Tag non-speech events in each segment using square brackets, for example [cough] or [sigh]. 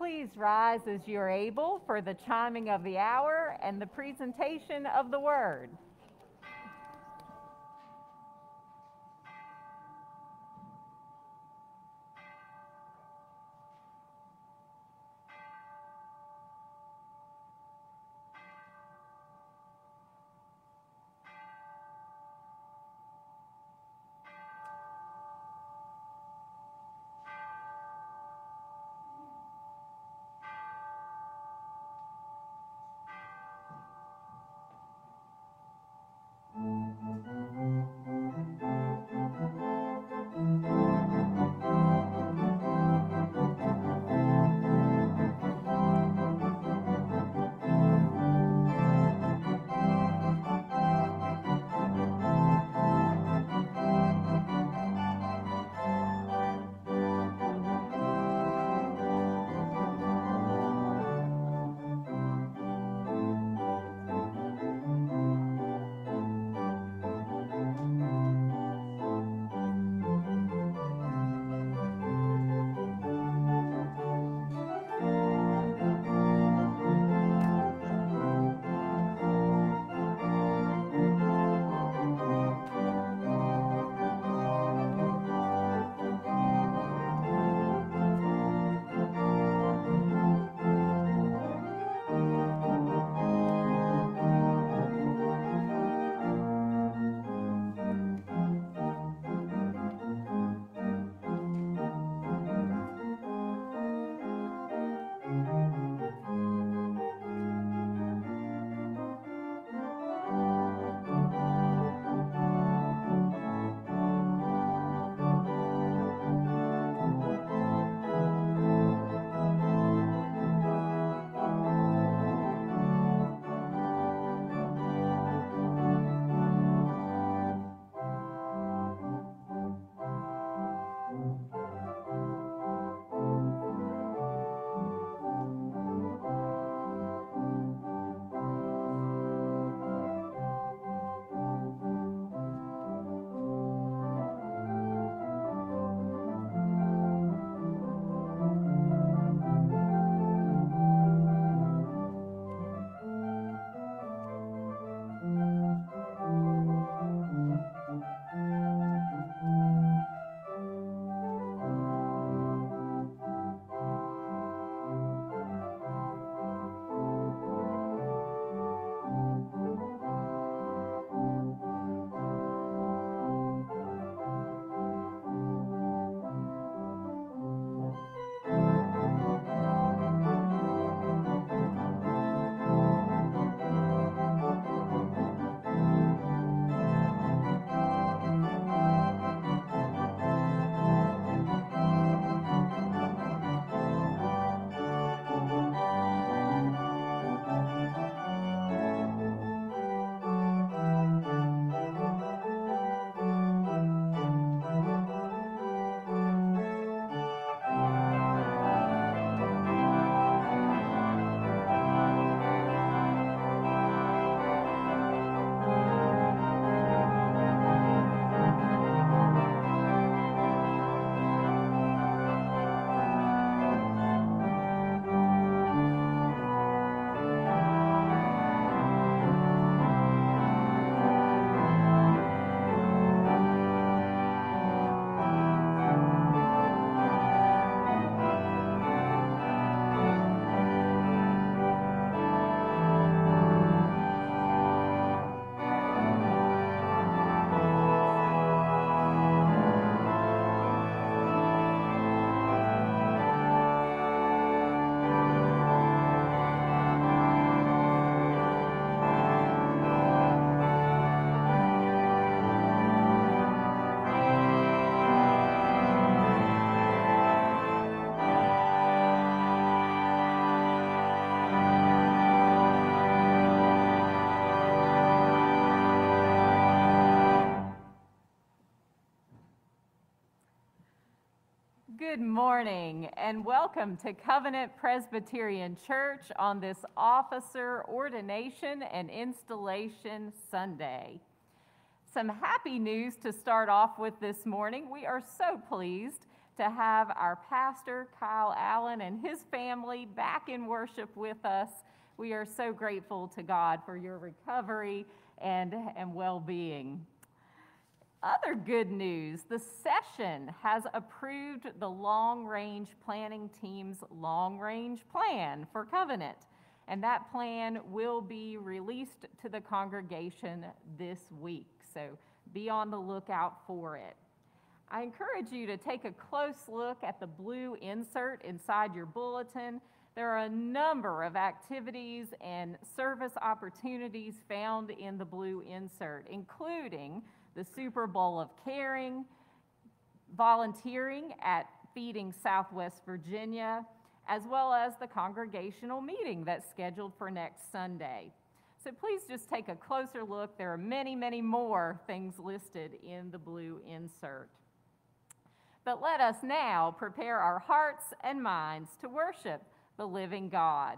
please rise as you're able for the chiming of the hour and the presentation of the word. Good morning and welcome to Covenant Presbyterian Church on this Officer Ordination and Installation Sunday. Some happy news to start off with this morning. We are so pleased to have our pastor, Kyle Allen, and his family back in worship with us. We are so grateful to God for your recovery and, and well being. Other good news the session has approved the long range planning team's long range plan for Covenant, and that plan will be released to the congregation this week. So be on the lookout for it. I encourage you to take a close look at the blue insert inside your bulletin. There are a number of activities and service opportunities found in the blue insert, including the Super Bowl of Caring, volunteering at Feeding Southwest Virginia, as well as the congregational meeting that's scheduled for next Sunday. So please just take a closer look. There are many, many more things listed in the blue insert. But let us now prepare our hearts and minds to worship the living God.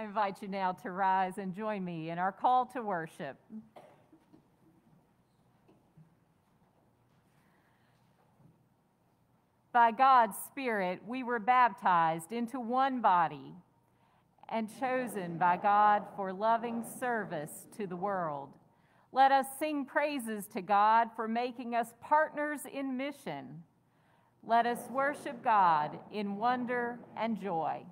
I invite you now to rise and join me in our call to worship. By God's Spirit, we were baptized into one body and chosen by God for loving service to the world. Let us sing praises to God for making us partners in mission. Let us worship God in wonder and joy.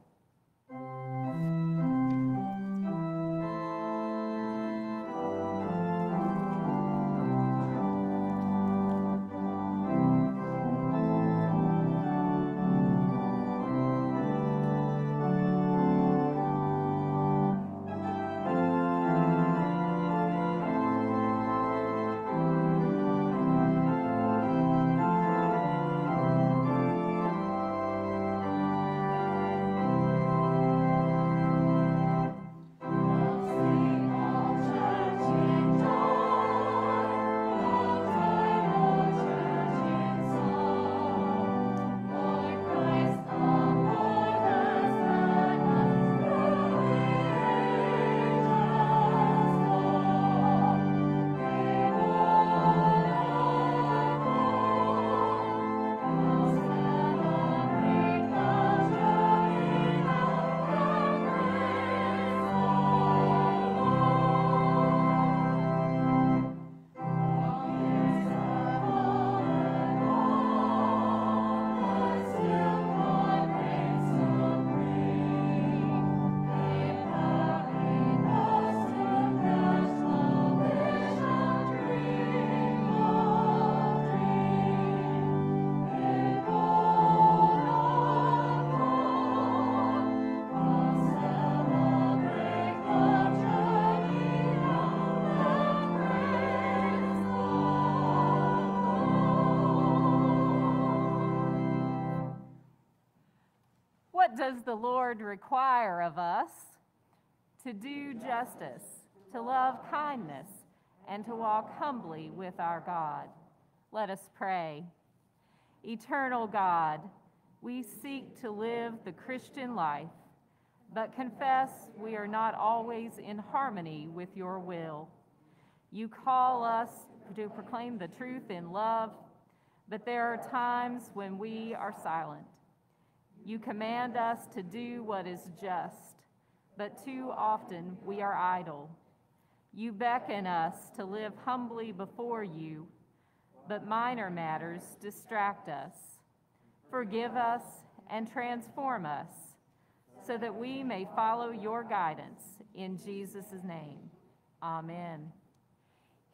To do justice, to love kindness, and to walk humbly with our God. Let us pray. Eternal God, we seek to live the Christian life, but confess we are not always in harmony with your will. You call us to proclaim the truth in love, but there are times when we are silent. You command us to do what is just, but too often we are idle. You beckon us to live humbly before you, but minor matters distract us. Forgive us and transform us so that we may follow your guidance. In Jesus' name, amen.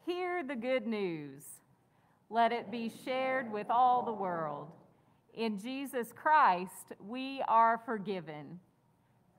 Hear the good news. Let it be shared with all the world. In Jesus Christ, we are forgiven.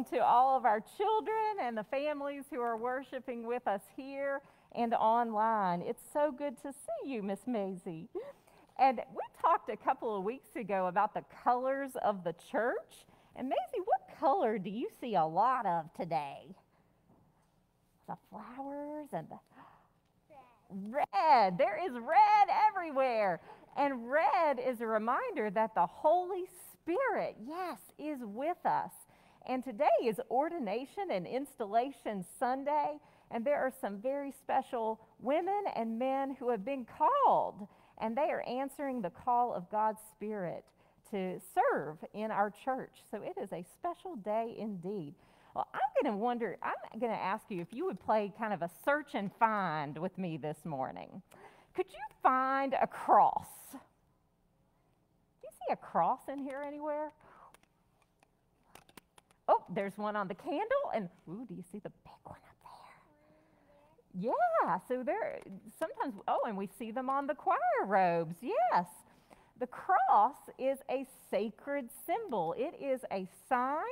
Welcome to all of our children and the families who are worshiping with us here and online. It's so good to see you, Miss Maisie. And we talked a couple of weeks ago about the colors of the church. And Maisie, what color do you see a lot of today? The flowers and the red. red. There is red everywhere. And red is a reminder that the Holy Spirit, yes, is with us. And today is Ordination and Installation Sunday, and there are some very special women and men who have been called, and they are answering the call of God's Spirit to serve in our church. So it is a special day indeed. Well, I'm going to wonder, I'm going to ask you if you would play kind of a search and find with me this morning. Could you find a cross? Do you see a cross in here anywhere? There's one on the candle, and ooh, do you see the big one up there? Yeah, so there, sometimes, oh, and we see them on the choir robes, yes. The cross is a sacred symbol, it is a sign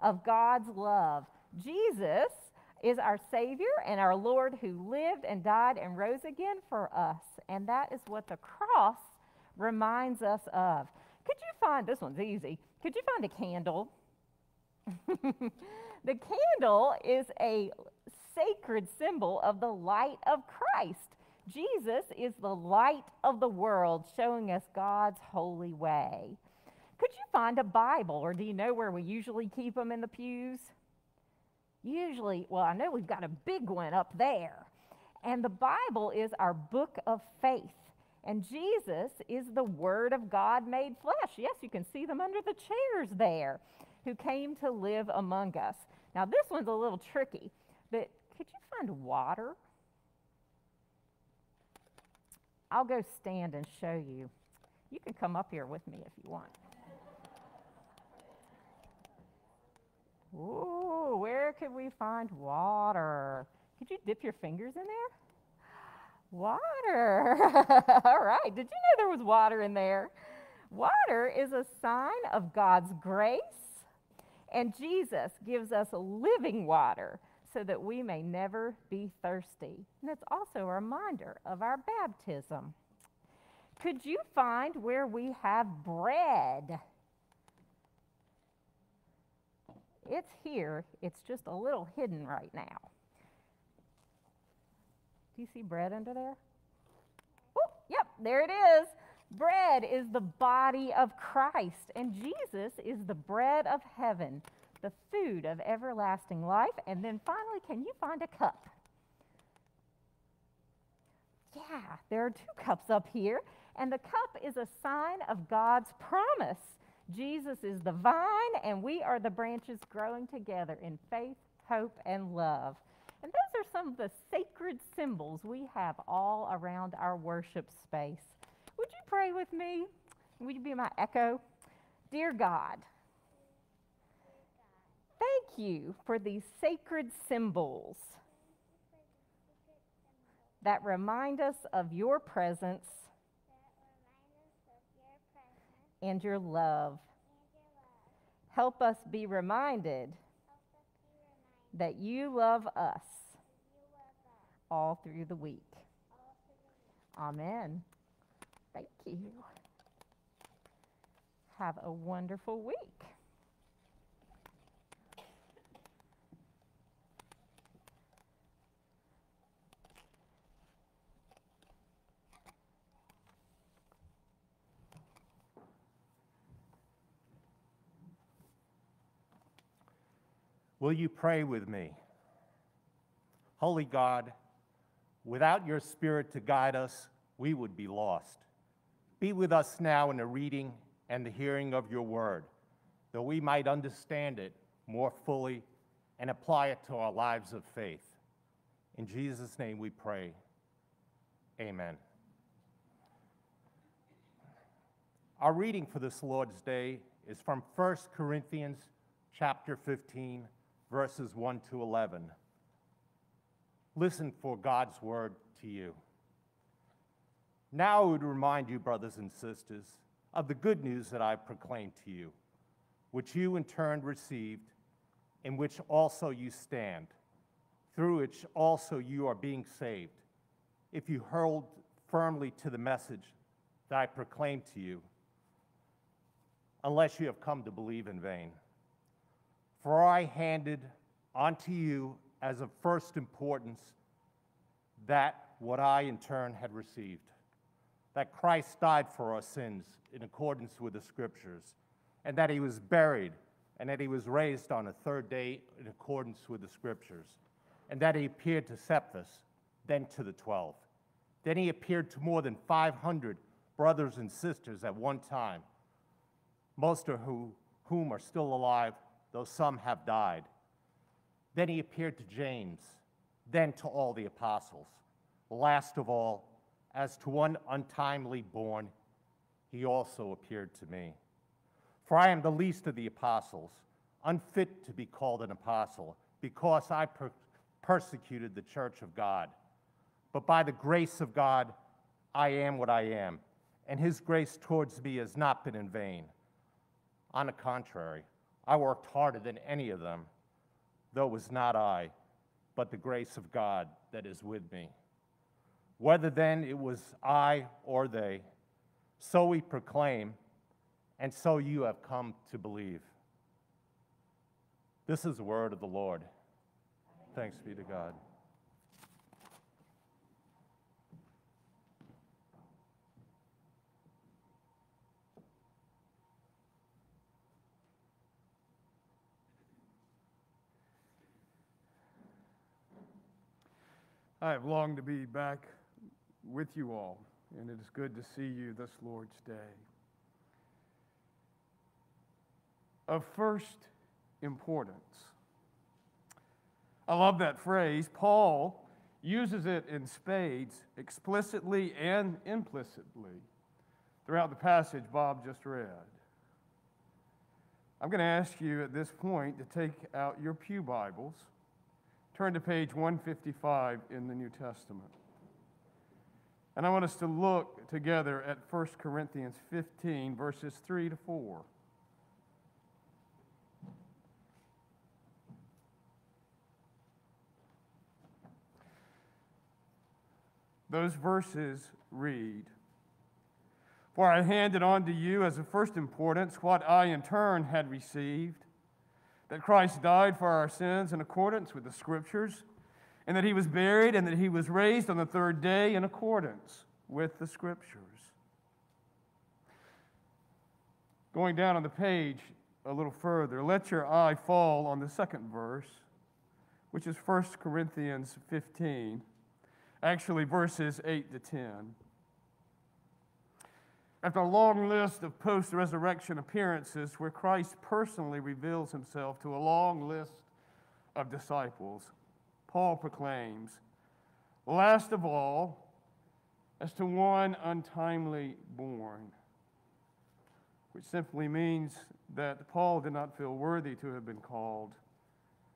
of God's love. Jesus is our Savior and our Lord who lived and died and rose again for us. And that is what the cross reminds us of. Could you find, this one's easy, could you find a candle? [laughs] the candle is a sacred symbol of the light of Christ. Jesus is the light of the world, showing us God's holy way. Could you find a Bible, or do you know where we usually keep them in the pews? Usually, well, I know we've got a big one up there. And the Bible is our book of faith. And Jesus is the Word of God made flesh. Yes, you can see them under the chairs there, who came to live among us. Now, this one's a little tricky, but could you find water? I'll go stand and show you. You can come up here with me if you want. Ooh, where could we find water? Could you dip your fingers in there? Water. [laughs] All right. Did you know there was water in there? Water is a sign of God's grace, and Jesus gives us living water so that we may never be thirsty. And it's also a reminder of our baptism. Could you find where we have bread? It's here, it's just a little hidden right now. Do you see bread under there? Oh, yep, there it is. Bread is the body of Christ, and Jesus is the bread of heaven, the food of everlasting life. And then finally, can you find a cup? Yeah, there are two cups up here, and the cup is a sign of God's promise Jesus is the vine, and we are the branches growing together in faith, hope, and love. And those are some of the sacred symbols we have all around our worship space. Would you pray with me? Would you be my echo? Dear God, thank you for these sacred symbols that remind us of your presence and your love. Help us be reminded that you love us all through the week. Amen. Thank you. Have a wonderful week. Will you pray with me? Holy God, without your Spirit to guide us, we would be lost. Be with us now in the reading and the hearing of your word, that we might understand it more fully and apply it to our lives of faith. In Jesus' name we pray. Amen. Our reading for this Lord's Day is from 1 Corinthians chapter 15 verses 1 to 11. Listen for God's word to you. Now I would remind you, brothers and sisters, of the good news that I proclaimed to you, which you in turn received, in which also you stand, through which also you are being saved, if you hold firmly to the message that I proclaimed to you, unless you have come to believe in vain. For I handed unto you as of first importance that what I in turn had received that Christ died for our sins in accordance with the scriptures, and that he was buried, and that he was raised on the third day in accordance with the scriptures, and that he appeared to Cephas, then to the twelve. Then he appeared to more than 500 brothers and sisters at one time, most of who, whom are still alive though some have died. Then he appeared to James, then to all the apostles. Last of all, as to one untimely born, he also appeared to me. For I am the least of the apostles, unfit to be called an apostle, because I per- persecuted the church of God. But by the grace of God, I am what I am, and his grace towards me has not been in vain. On the contrary, I worked harder than any of them, though it was not I, but the grace of God that is with me. Whether then it was I or they, so we proclaim, and so you have come to believe. This is the word of the Lord. Thanks be to God. I have longed to be back with you all, and it is good to see you this Lord's Day. Of first importance. I love that phrase. Paul uses it in spades, explicitly and implicitly, throughout the passage Bob just read. I'm going to ask you at this point to take out your Pew Bibles Turn to page 155 in the New Testament. And I want us to look together at 1 Corinthians 15, verses 3 to 4. Those verses read For I handed on to you as of first importance what I in turn had received that Christ died for our sins in accordance with the Scriptures, and that he was buried, and that he was raised on the third day in accordance with the Scriptures. Going down on the page a little further, let your eye fall on the second verse, which is 1 Corinthians 15, actually verses 8 to 10. After a long list of post resurrection appearances where Christ personally reveals himself to a long list of disciples, Paul proclaims, Last of all, as to one untimely born, which simply means that Paul did not feel worthy to have been called,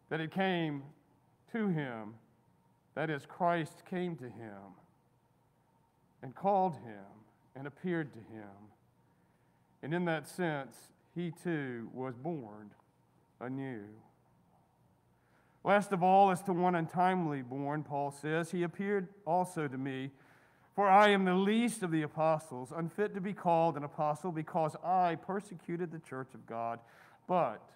that it came to him, that is, Christ came to him and called him and appeared to him. And in that sense, he too was born anew. Last of all, as to one untimely born, Paul says, he appeared also to me. For I am the least of the apostles, unfit to be called an apostle, because I persecuted the church of God. But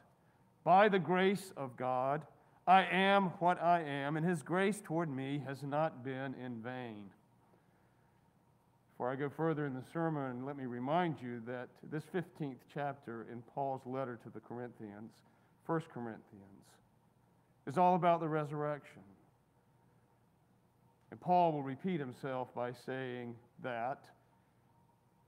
by the grace of God, I am what I am, and his grace toward me has not been in vain. Before I go further in the sermon, let me remind you that this 15th chapter in Paul's letter to the Corinthians, 1 Corinthians, is all about the resurrection. And Paul will repeat himself by saying that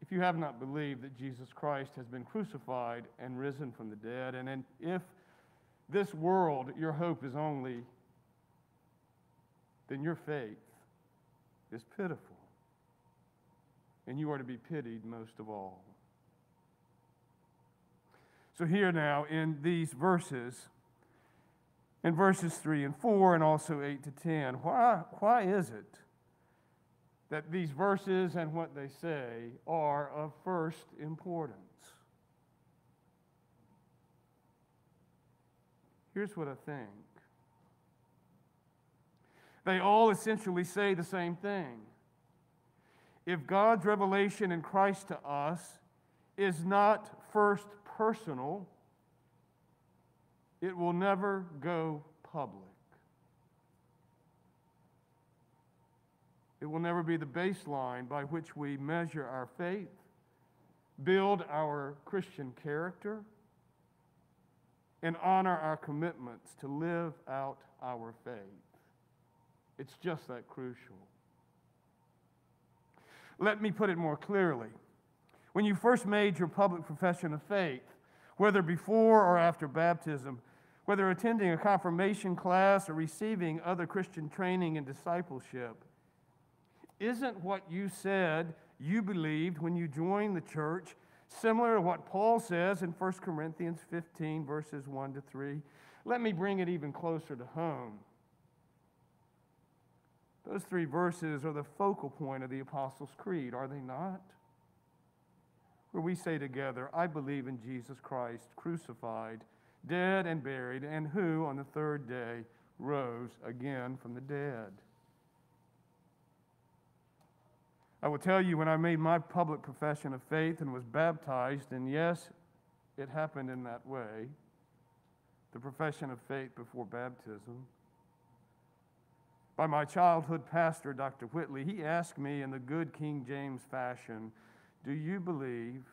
if you have not believed that Jesus Christ has been crucified and risen from the dead, and if this world your hope is only, then your faith is pitiful and you are to be pitied most of all. So, here now in these verses, in verses 3 and 4, and also 8 to 10, why, why is it that these verses and what they say are of first importance? Here's what I think. They all essentially say the same thing. If God's revelation in Christ to us is not first personal, it will never go public. It will never be the baseline by which we measure our faith, build our Christian character, and honor our commitments to live out our faith. It's just that crucial. Let me put it more clearly. When you first made your public profession of faith, whether before or after baptism, whether attending a confirmation class or receiving other Christian training and discipleship, isn't what you said you believed when you joined the church Similar to what Paul says in 1 Corinthians 15, verses 1 to 3. Let me bring it even closer to home. Those three verses are the focal point of the Apostles' Creed, are they not? Where we say together, I believe in Jesus Christ, crucified, dead and buried, and who on the third day rose again from the dead. I will tell you, when I made my public profession of faith and was baptized, and yes, it happened in that way the profession of faith before baptism by my childhood pastor, Dr. Whitley. He asked me in the good King James fashion, Do you believe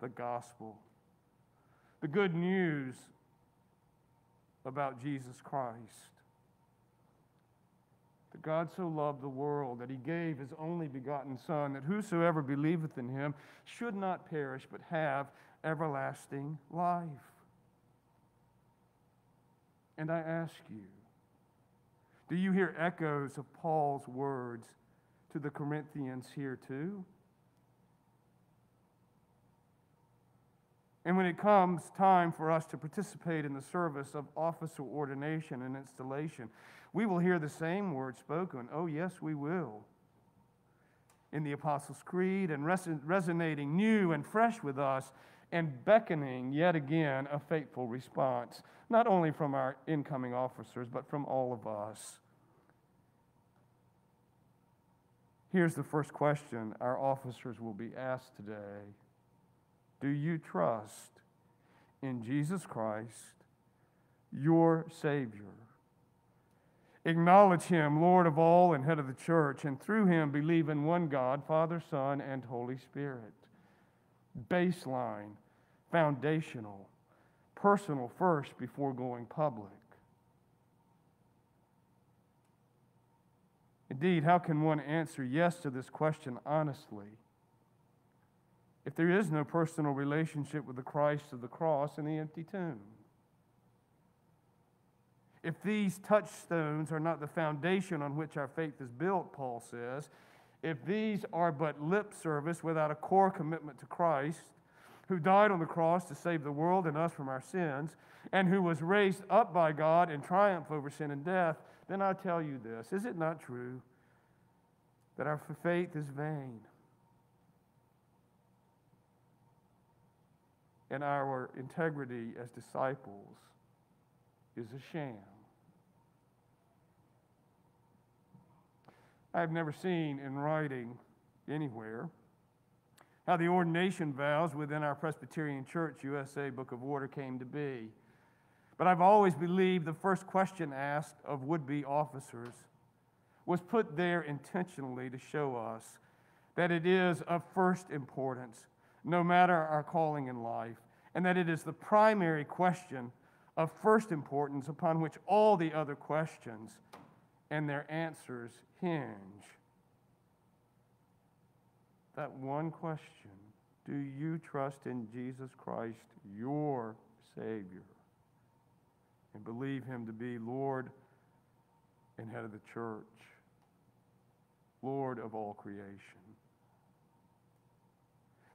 the gospel? The good news about Jesus Christ. That God so loved the world that he gave his only begotten Son, that whosoever believeth in him should not perish, but have everlasting life. And I ask you, do you hear echoes of Paul's words to the Corinthians here too? And when it comes time for us to participate in the service of officer ordination and installation, we will hear the same words spoken. Oh, yes, we will. In the Apostles' Creed and resonating new and fresh with us and beckoning yet again a faithful response, not only from our incoming officers, but from all of us. Here's the first question our officers will be asked today Do you trust in Jesus Christ, your Savior? Acknowledge Him, Lord of all and head of the church, and through Him believe in one God, Father, Son, and Holy Spirit baseline, foundational, personal first before going public. Indeed, how can one answer yes to this question honestly if there is no personal relationship with the Christ of the cross and the empty tomb? If these touchstones are not the foundation on which our faith is built, Paul says, if these are but lip service without a core commitment to Christ, who died on the cross to save the world and us from our sins, and who was raised up by God in triumph over sin and death, then I tell you this is it not true that our faith is vain? And our integrity as disciples is a sham. I've never seen in writing anywhere how the ordination vows within our Presbyterian Church USA Book of Order came to be. But I've always believed the first question asked of would be officers was put there intentionally to show us that it is of first importance, no matter our calling in life, and that it is the primary question of first importance upon which all the other questions and their answers hinge. That one question Do you trust in Jesus Christ, your Savior, and believe Him to be Lord and head of the church, Lord of all creation?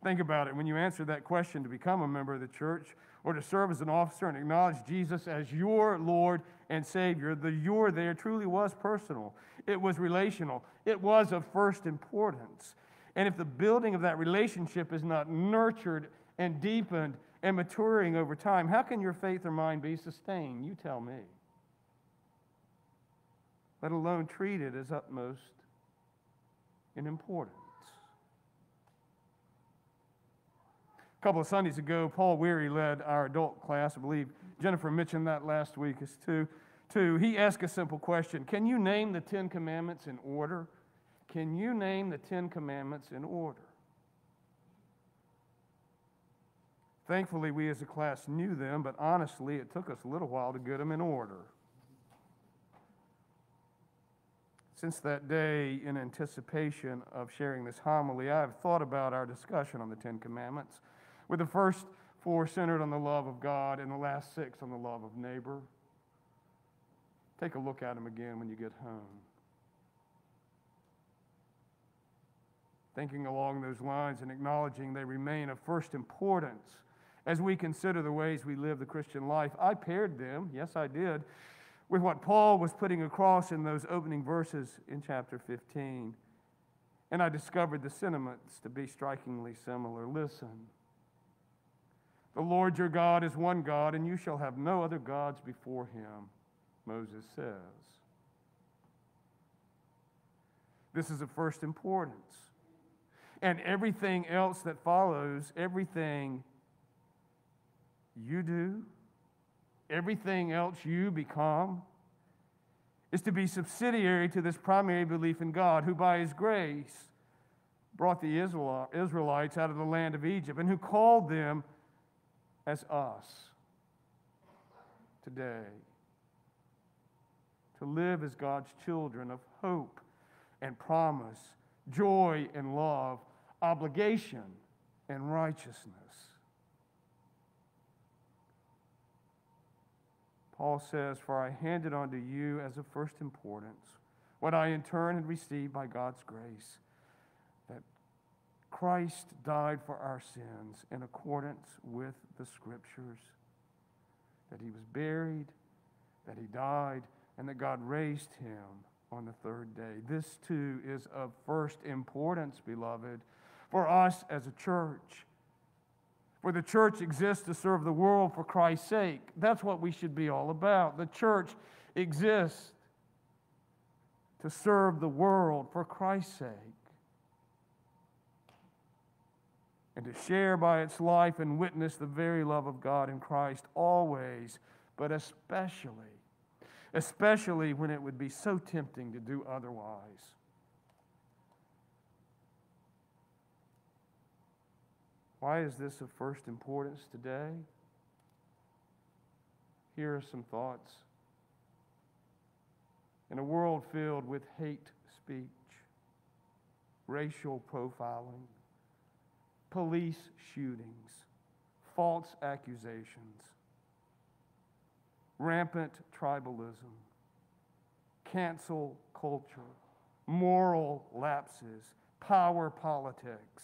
Think about it. When you answer that question to become a member of the church or to serve as an officer and acknowledge Jesus as your Lord and Savior, the your there truly was personal. It was relational. It was of first importance. And if the building of that relationship is not nurtured and deepened and maturing over time, how can your faith or mind be sustained? You tell me. Let alone treated as utmost in importance. A couple of Sundays ago, Paul Weary led our adult class. I believe Jennifer mentioned that last week as too. Two, he asked a simple question Can you name the Ten Commandments in order? Can you name the Ten Commandments in order? Thankfully, we as a class knew them, but honestly, it took us a little while to get them in order. Since that day, in anticipation of sharing this homily, I have thought about our discussion on the Ten Commandments with the first four centered on the love of God and the last six on the love of neighbor. Take a look at them again when you get home. thinking along those lines and acknowledging they remain of first importance as we consider the ways we live the Christian life, I paired them, yes, I did, with what Paul was putting across in those opening verses in chapter 15. And I discovered the sentiments to be strikingly similar. Listen. The Lord your God is one God, and you shall have no other gods before him, Moses says. This is of first importance. And everything else that follows, everything you do, everything else you become, is to be subsidiary to this primary belief in God, who by his grace brought the Israelites out of the land of Egypt and who called them as us today to live as God's children of hope and promise, joy and love, obligation and righteousness. Paul says, For I handed unto you as of first importance what I in turn had received by God's grace, Christ died for our sins in accordance with the Scriptures, that he was buried, that he died, and that God raised him on the third day. This too is of first importance, beloved, for us as a church. For the church exists to serve the world for Christ's sake. That's what we should be all about. The church exists to serve the world for Christ's sake. And to share by its life and witness the very love of God in Christ always, but especially, especially when it would be so tempting to do otherwise. Why is this of first importance today? Here are some thoughts. In a world filled with hate speech, racial profiling, police shootings, false accusations, rampant tribalism, cancel culture, moral lapses, power politics,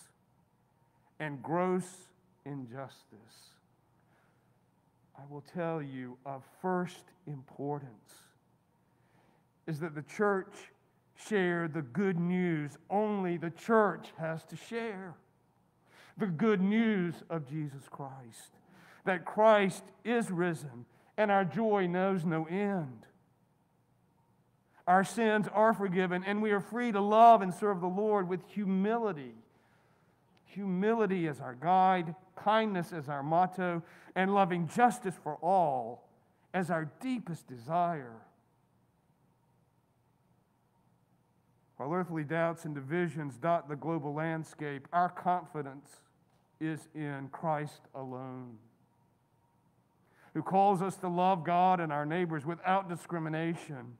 and gross injustice, I will tell you of first importance is that the church share the good news only the church has to share. The good news of Jesus Christ, that Christ is risen and our joy knows no end. Our sins are forgiven and we are free to love and serve the Lord with humility humility as our guide, kindness as our motto, and loving justice for all as our deepest desire. While earthly doubts and divisions dot the global landscape, our confidence is in Christ alone, who calls us to love God and our neighbors without discrimination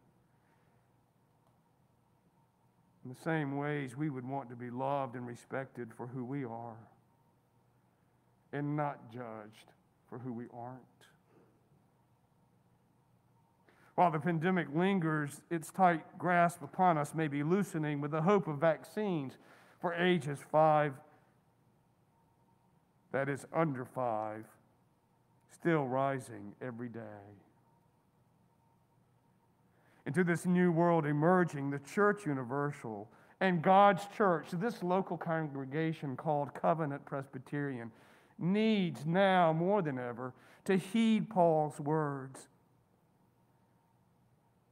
in the same ways, we would want to be loved and respected for who we are and not judged for who we aren't. While the pandemic lingers, its tight grasp upon us may be loosening with the hope of vaccines for ages five, that is, under five, still rising every day. Into this new world emerging, the church universal and God's church, this local congregation called Covenant Presbyterian, needs now more than ever to heed Paul's words,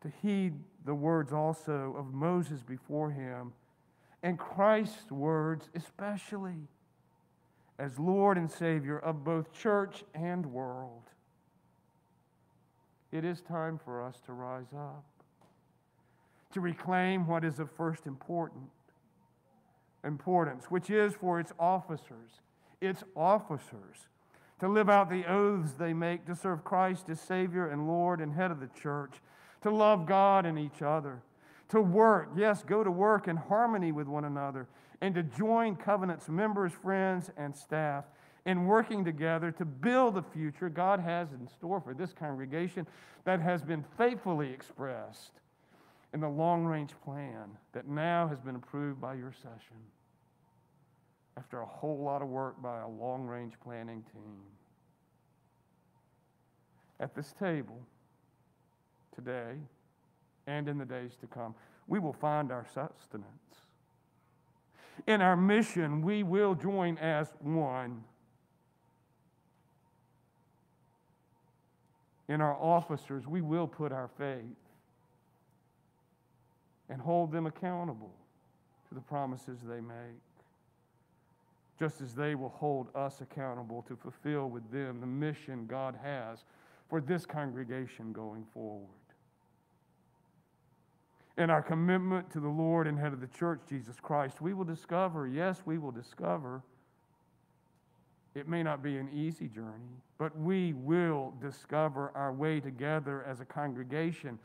to heed the words also of Moses before him, and Christ's words especially as Lord and Savior of both church and world. It is time for us to rise up to reclaim what is of first important importance, which is for its officers, its officers, to live out the oaths they make to serve Christ as Savior and Lord and head of the church, to love God and each other, to work, yes, go to work in harmony with one another, and to join covenant's members, friends, and staff in working together to build the future God has in store for this congregation that has been faithfully expressed in the long range plan that now has been approved by your session. after a whole lot of work by a long range planning team. At this table, today and in the days to come, we will find our sustenance. In our mission, we will join as one. In our officers, we will put our faith and hold them accountable to the promises they make, just as they will hold us accountable to fulfill with them the mission God has for this congregation going forward. In our commitment to the Lord and head of the church, Jesus Christ, we will discover, yes, we will discover. It may not be an easy journey, but we will discover our way together as a congregation.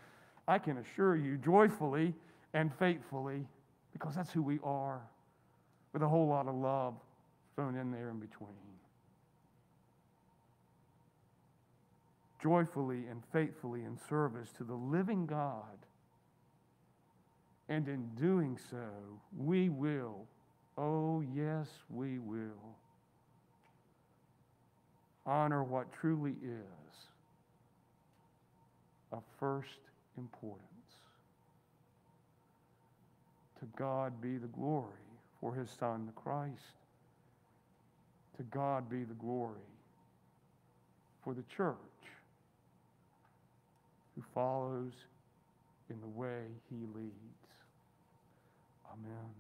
I can assure you, joyfully and faithfully, because that's who we are, with a whole lot of love thrown in there in between. Joyfully and faithfully in service to the living God. And in doing so, we will, oh yes, we will, honor what truly is of first importance. To God be the glory for his Son, the Christ. To God be the glory for the church who follows in the way he leads. Amen.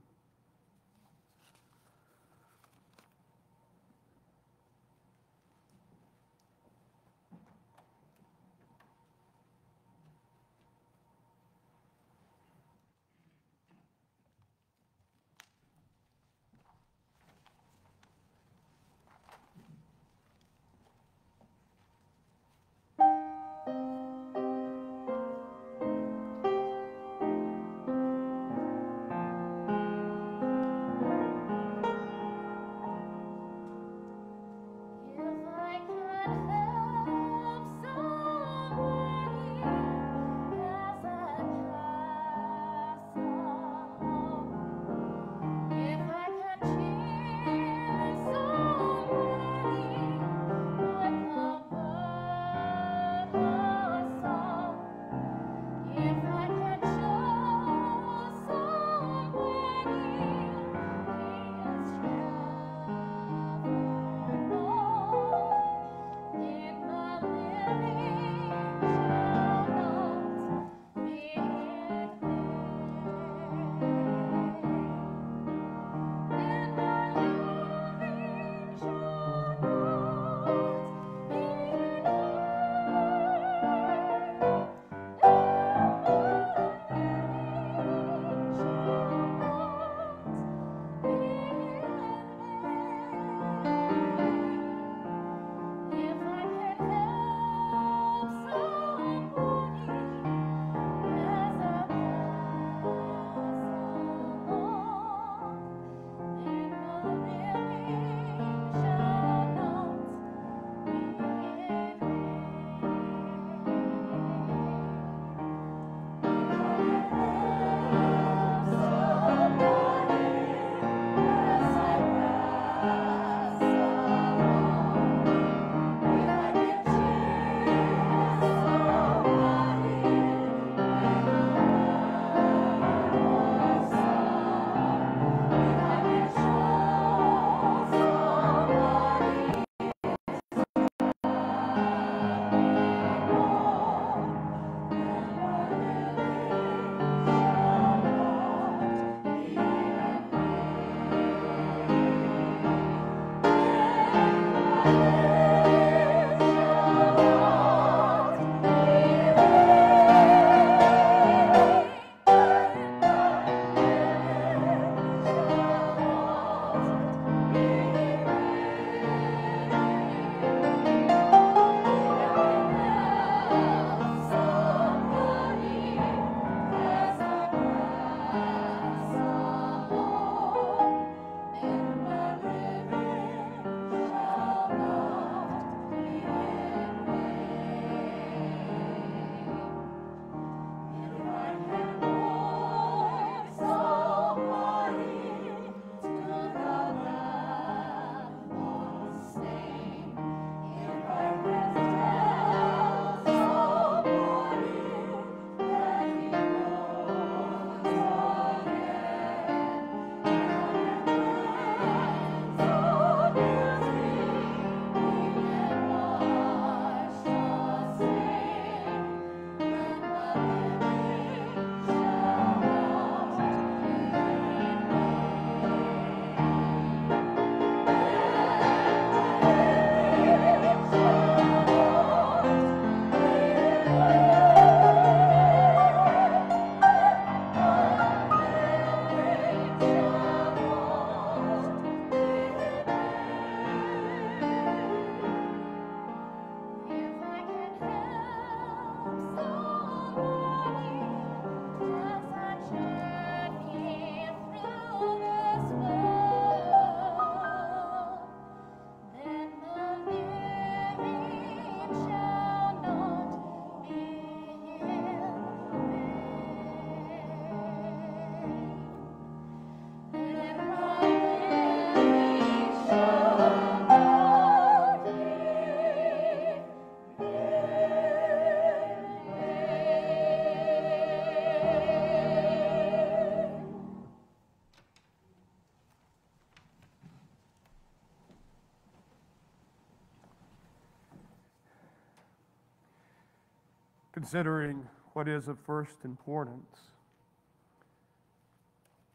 Considering what is of first importance,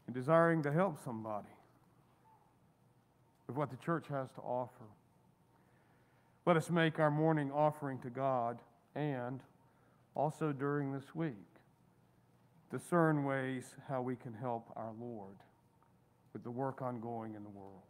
and desiring to help somebody with what the church has to offer. Let us make our morning offering to God and also during this week discern ways how we can help our Lord with the work ongoing in the world.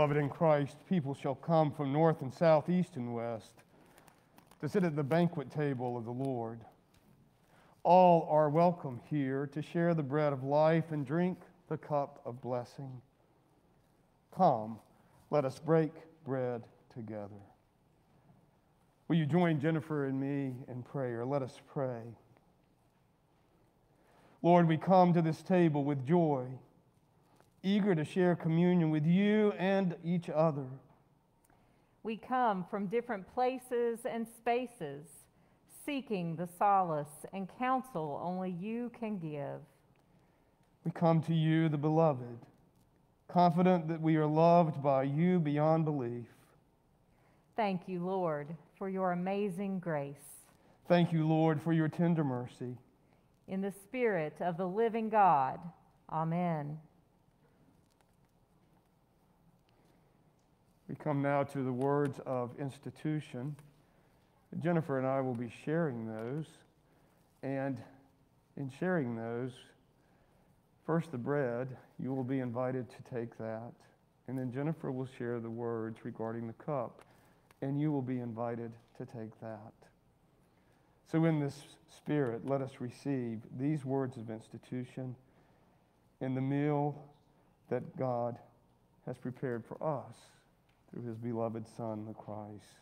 Beloved in Christ, people shall come from north and south, east and west to sit at the banquet table of the Lord. All are welcome here to share the bread of life and drink the cup of blessing. Come, let us break bread together. Will you join Jennifer and me in prayer? Let us pray. Lord, we come to this table with joy, eager to share communion with you and each other. We come from different places and spaces, seeking the solace and counsel only you can give. We come to you, the beloved, confident that we are loved by you beyond belief. Thank you, Lord, for your amazing grace. Thank you, Lord, for your tender mercy. In the Spirit of the living God, Amen. We come now to the words of institution. Jennifer and I will be sharing those. And in sharing those, first the bread, you will be invited to take that. And then Jennifer will share the words regarding the cup, and you will be invited to take that. So, in this spirit, let us receive these words of institution in the meal that God has prepared for us through his beloved Son, the Christ.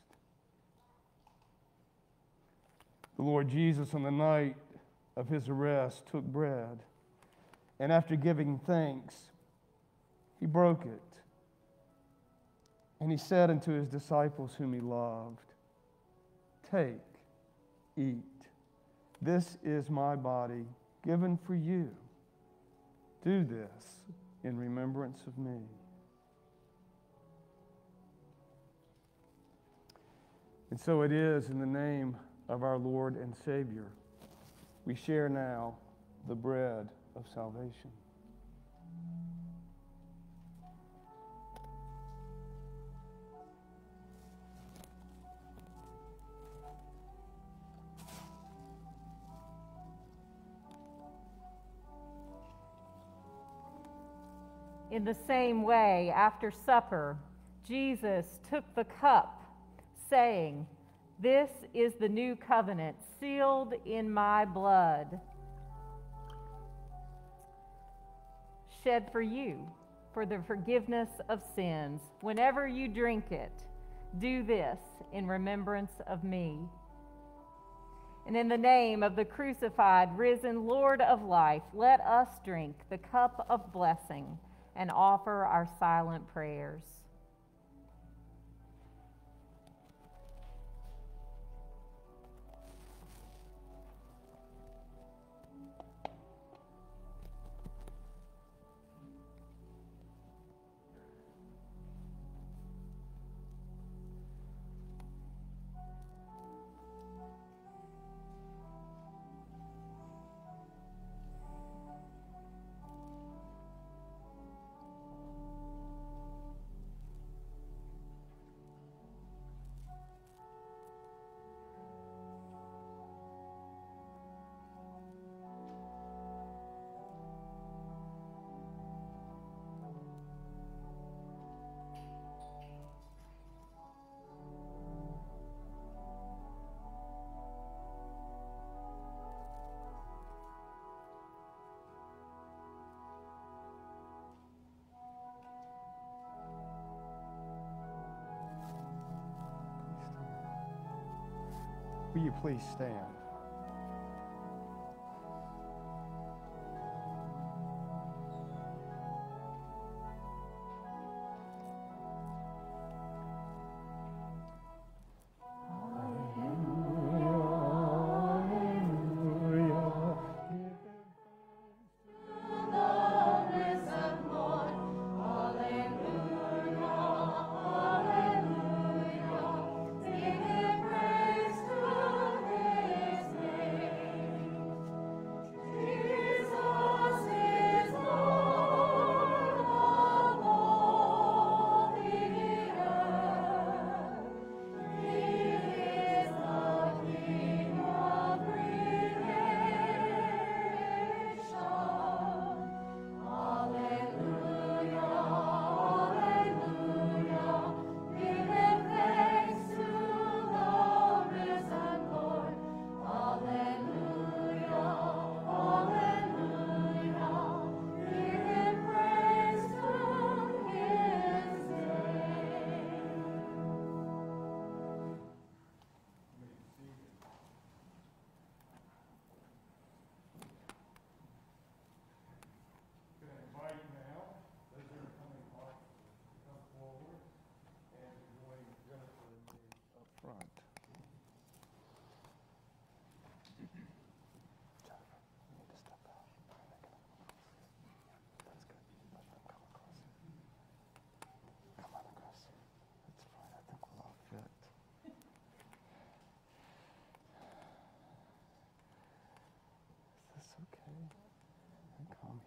The Lord Jesus, on the night of his arrest, took bread, and after giving thanks, he broke it. And he said unto his disciples, whom he loved, Take, eat. This is my body given for you. Do this in remembrance of me. And so it is in the name of our Lord and Savior. We share now the bread of salvation. In the same way, after supper, Jesus took the cup, saying, This is the new covenant sealed in my blood, shed for you for the forgiveness of sins. Whenever you drink it, do this in remembrance of me. And in the name of the crucified, risen Lord of life, let us drink the cup of blessing and offer our silent prayers. Will you please stand?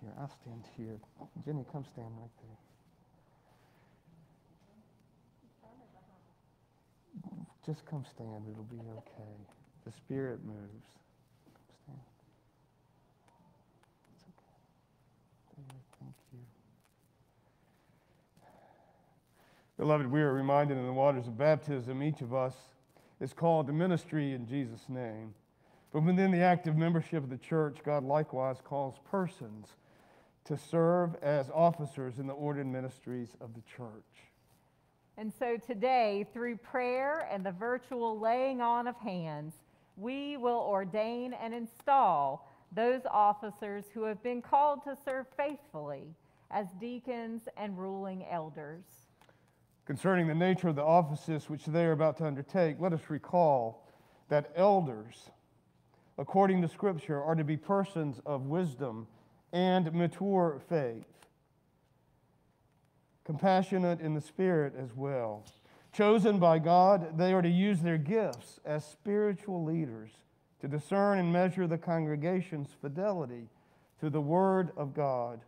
Here. I'll stand here. Jenny, come stand right there. Just come stand. It'll be okay. The Spirit moves. Stand. It's okay. There, thank you. Beloved, we are reminded in the waters of baptism, each of us is called to ministry in Jesus' name. But within the active membership of the church, God likewise calls persons to serve as officers in the ordained ministries of the church. And so today, through prayer and the virtual laying on of hands, we will ordain and install those officers who have been called to serve faithfully as deacons and ruling elders. Concerning the nature of the offices which they are about to undertake, let us recall that elders, according to Scripture, are to be persons of wisdom and mature faith, compassionate in the Spirit as well. Chosen by God, they are to use their gifts as spiritual leaders to discern and measure the congregation's fidelity to the Word of God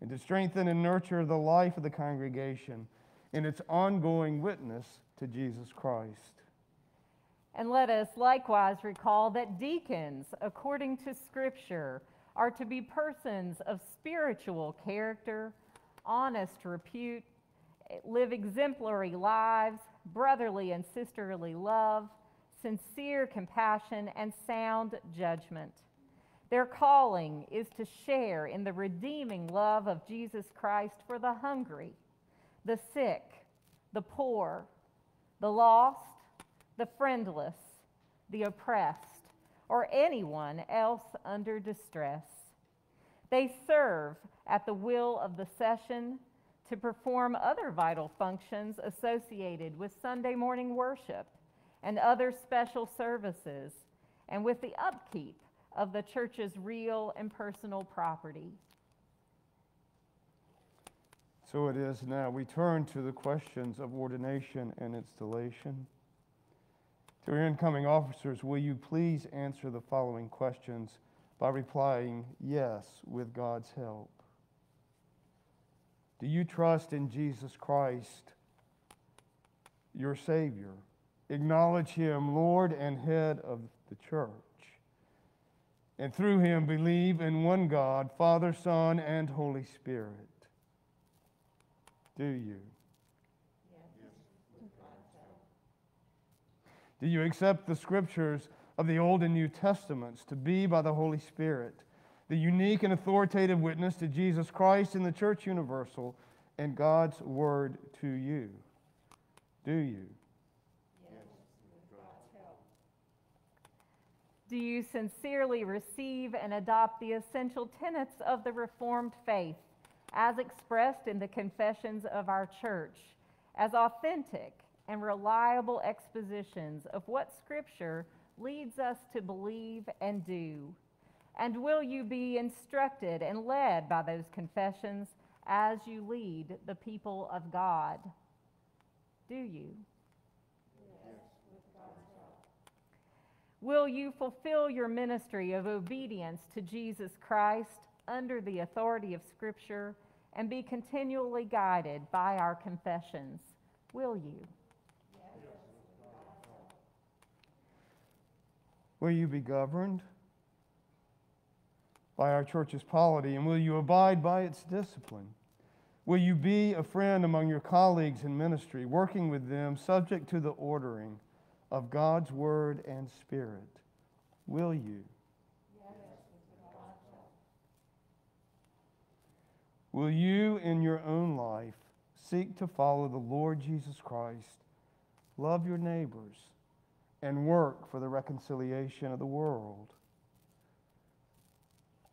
and to strengthen and nurture the life of the congregation in its ongoing witness to Jesus Christ. And let us likewise recall that deacons, according to Scripture, are to be persons of spiritual character, honest repute, live exemplary lives, brotherly and sisterly love, sincere compassion, and sound judgment. Their calling is to share in the redeeming love of Jesus Christ for the hungry, the sick, the poor, the lost, the friendless, the oppressed, or anyone else under distress. They serve at the will of the session to perform other vital functions associated with Sunday morning worship and other special services, and with the upkeep of the church's real and personal property. So it is now. We turn to the questions of ordination and installation. To our incoming officers, will you please answer the following questions by replying yes with God's help? Do you trust in Jesus Christ, your Savior? Acknowledge Him Lord and head of the church. And through Him believe in one God, Father, Son, and Holy Spirit. Do you? Do you accept the scriptures of the Old and New Testaments to be, by the Holy Spirit, the unique and authoritative witness to Jesus Christ in the church universal and God's word to you? Do you? Do you sincerely receive and adopt the essential tenets of the Reformed faith as expressed in the confessions of our church as authentic and reliable expositions of what Scripture leads us to believe and do? And will you be instructed and led by those confessions as you lead the people of God? Do you? Will you fulfill your ministry of obedience to Jesus Christ under the authority of Scripture and be continually guided by our confessions? Will you? Will you be governed by our church's polity and will you abide by its discipline? Will you be a friend among your colleagues in ministry, working with them subject to the ordering of God's word and spirit? Will you? Will you, in your own life, seek to follow the Lord Jesus Christ, love your neighbors, and work for the reconciliation of the world?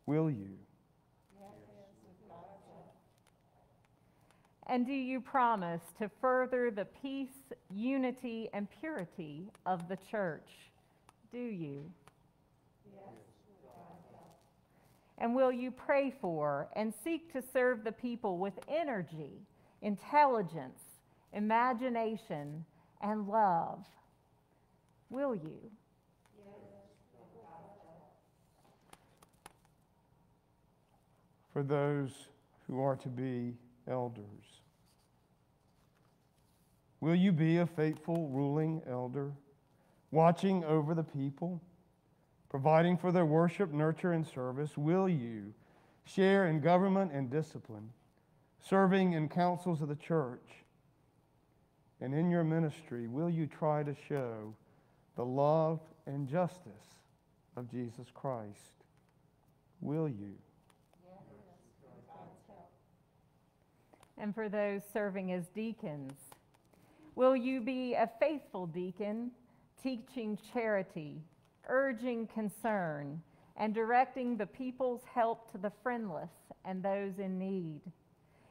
Will you? And do you promise to further the peace, unity, and purity of the church? Do you? Yes. And will you pray for and seek to serve the people with energy, intelligence, imagination, and love? Will you? for those who are to be elders. Will you be a faithful ruling elder, watching over the people, providing for their worship, nurture, and service? Will you share in government and discipline, serving in councils of the church? And in your ministry, will you try to show the love and justice of Jesus Christ? Will you? And for those serving as deacons, will you be a faithful deacon, teaching charity, urging concern, and directing the people's help to the friendless and those in need?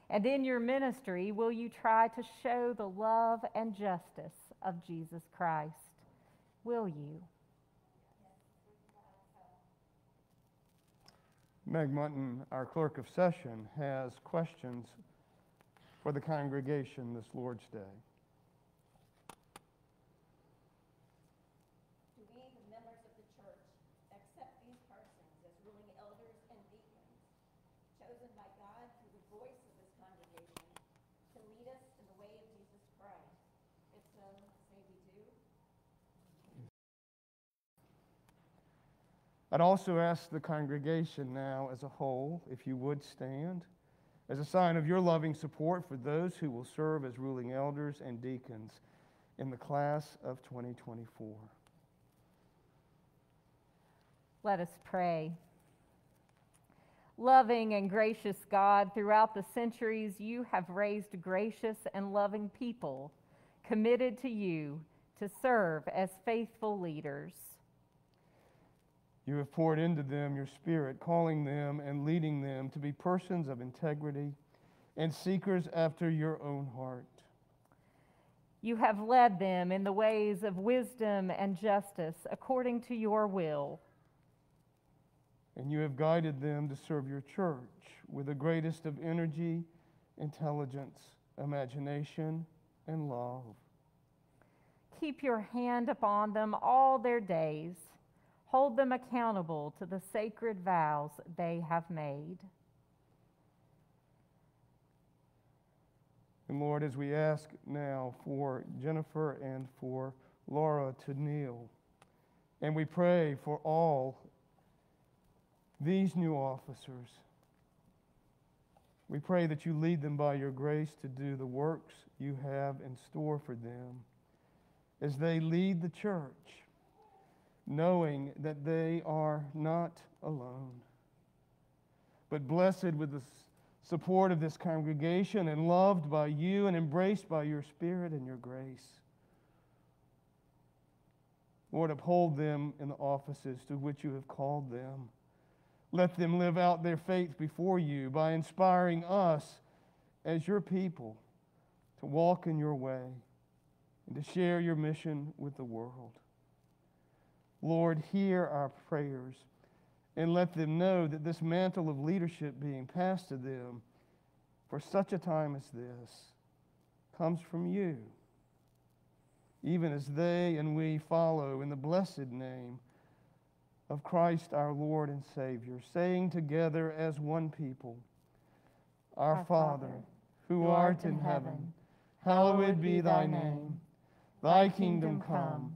And in your ministry, will you try to show the love and justice of Jesus Christ? Will you? Meg Mutton, our clerk of session, has questions for the congregation this Lord's Day. Do we, the members of the church, accept these persons as ruling elders and deacons, chosen by God through the voice of this congregation, to lead us in the way of Jesus Christ? If so, say we do. I'd also ask the congregation now as a whole if you would stand as a sign of your loving support for those who will serve as ruling elders and deacons in the class of 2024. Let us pray. Loving and gracious God, throughout the centuries, you have raised gracious and loving people committed to you to serve as faithful leaders. You have poured into them your Spirit, calling them and leading them to be persons of integrity and seekers after your own heart. You have led them in the ways of wisdom and justice according to your will. And you have guided them to serve your church with the greatest of energy, intelligence, imagination, and love. Keep your hand upon them all their days. Hold them accountable to the sacred vows they have made. And Lord, as we ask now for Jennifer and for Laura to kneel, and we pray for all these new officers, we pray that you lead them by your grace to do the works you have in store for them as they lead the church, knowing that they are not alone, but blessed with the support of this congregation and loved by you and embraced by your Spirit and your grace. Lord, uphold them in the offices to which you have called them. Let them live out their faith before you by inspiring us as your people to walk in your way and to share your mission with the world. Lord, hear our prayers and let them know that this mantle of leadership being passed to them for such a time as this comes from you, even as they and we follow in the blessed name of Christ our Lord and Savior, saying together as one people, Our, Our Father, Father, who art in heaven, hallowed be thy name. Thy kingdom come,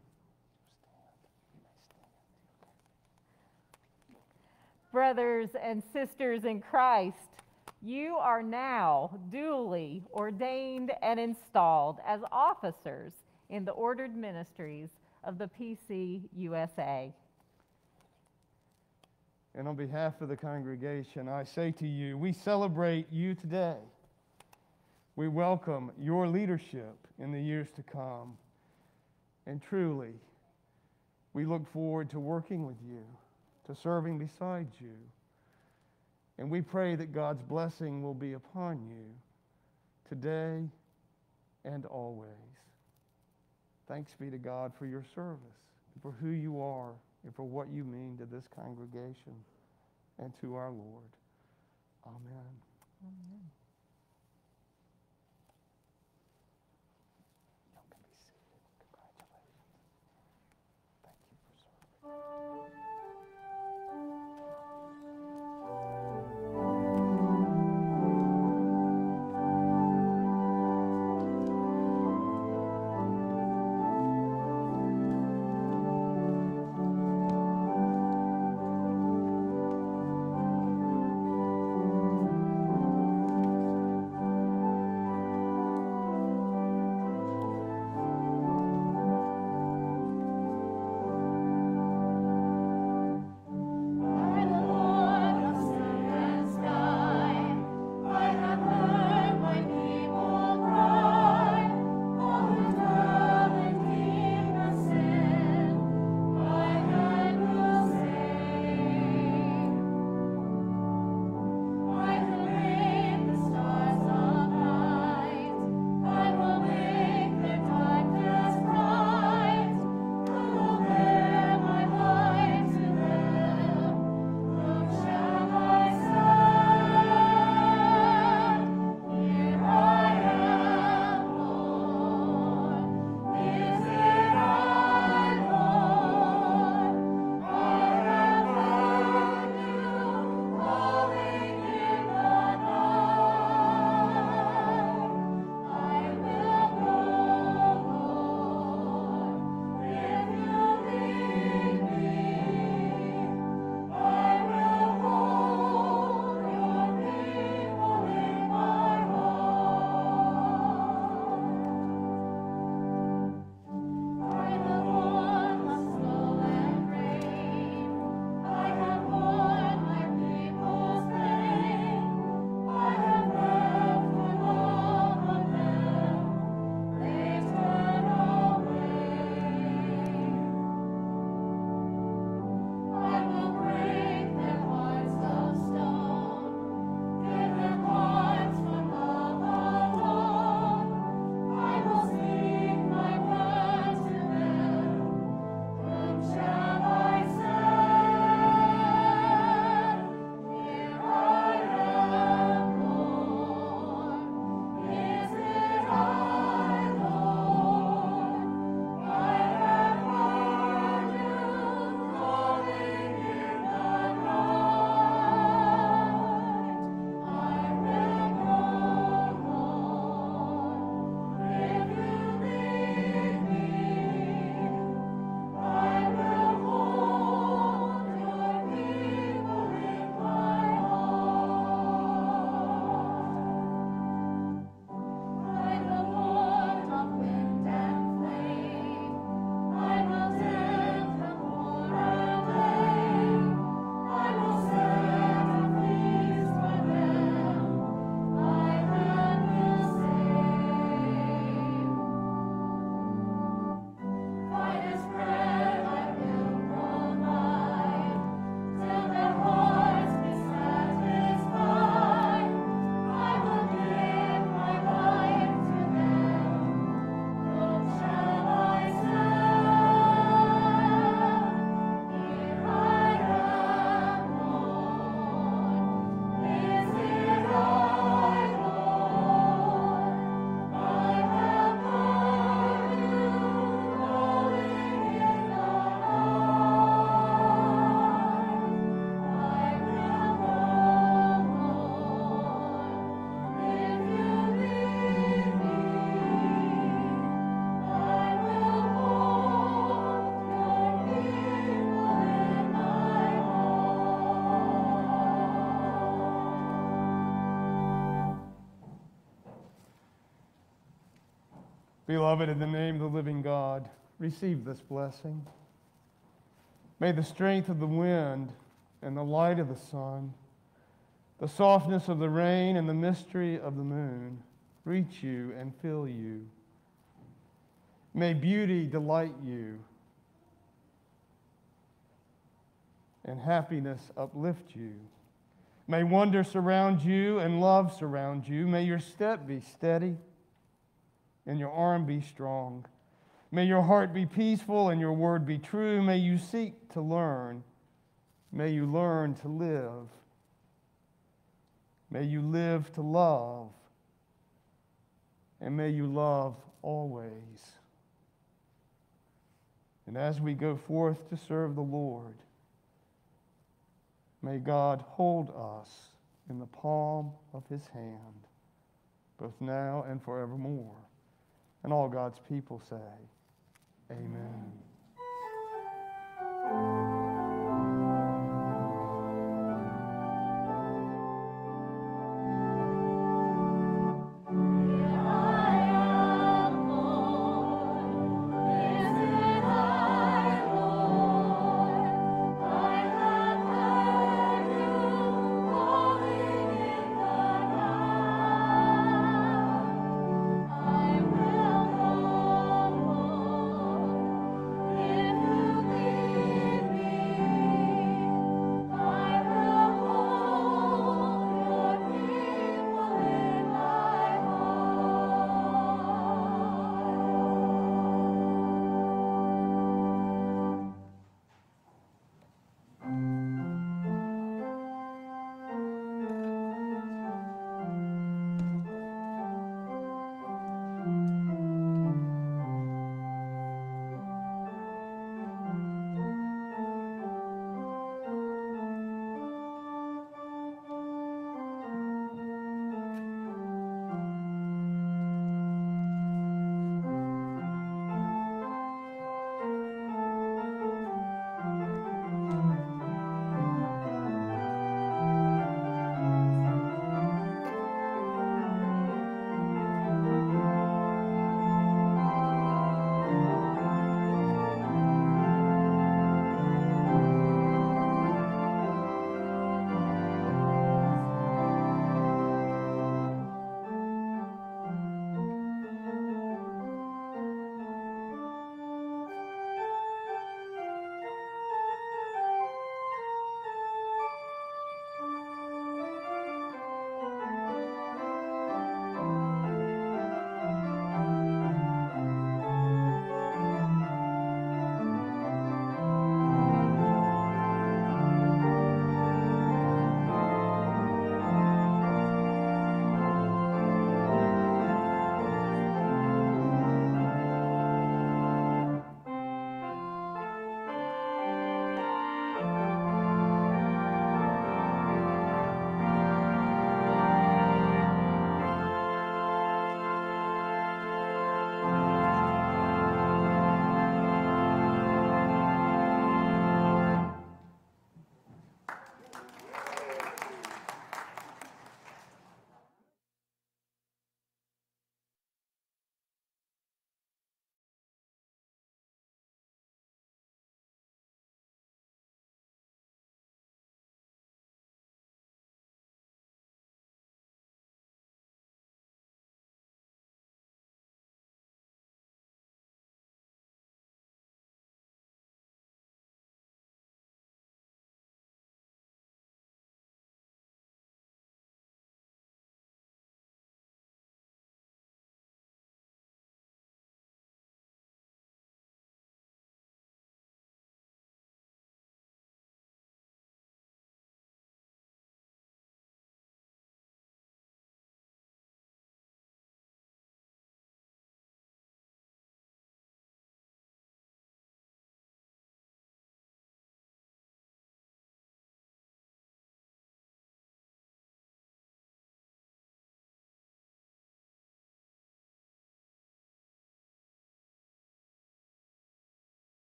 Brothers and sisters in Christ, you are now duly ordained and installed as officers in the ordered ministries of the PC USA. And on behalf of the congregation, I say to you, we celebrate you today. We welcome your leadership in the years to come. And truly, we look forward to working with you, to serving beside you. And we pray that God's blessing will be upon you today and always. Thanks be to God for your service, for who you are, and for what you mean to this congregation and to our Lord. Amen. Amen. Thank you for serving. Beloved, in the name of the living God, receive this blessing. May the strength of the wind and the light of the sun, the softness of the rain and the mystery of the moon reach you and fill you. May beauty delight you and happiness uplift you. May wonder surround you and love surround you. May your step be steady and your arm be strong. May your heart be peaceful and your word be true. May you seek to learn. May you learn to live. May you live to love. And may you love always. And as we go forth to serve the Lord, may God hold us in the palm of his hand, both now and forevermore. And all God's people say, Amen.